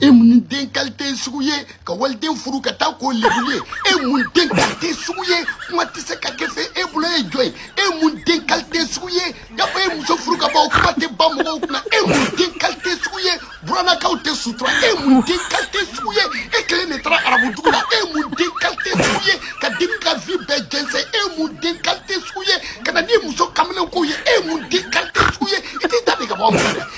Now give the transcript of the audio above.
e mun den kalite sugu ye ka waliden furu ka taa k'o lebuli ye e mun den kalite sugu ye kuma tɛ se ka kɛ fɛ e bolo ye jɔn ye e mun den kalite sugu ye y'a fɔ e muso furu ka ban o kuma tɛ ban mɔgɔw kunna e mun den kalite sugu ye buranakaw tɛ sutura e mun den kalite sugu ye e kelen de taara arabu dugu la e mun den kalite sugu ye ka dimi ka vi bɛɛ jɛnsɛn e mun den kalite sugu ye ka na n'i muso kamalenko ye e mun den kalite sugu ye i t'i ta de ka bɔ aw fɛ dɛ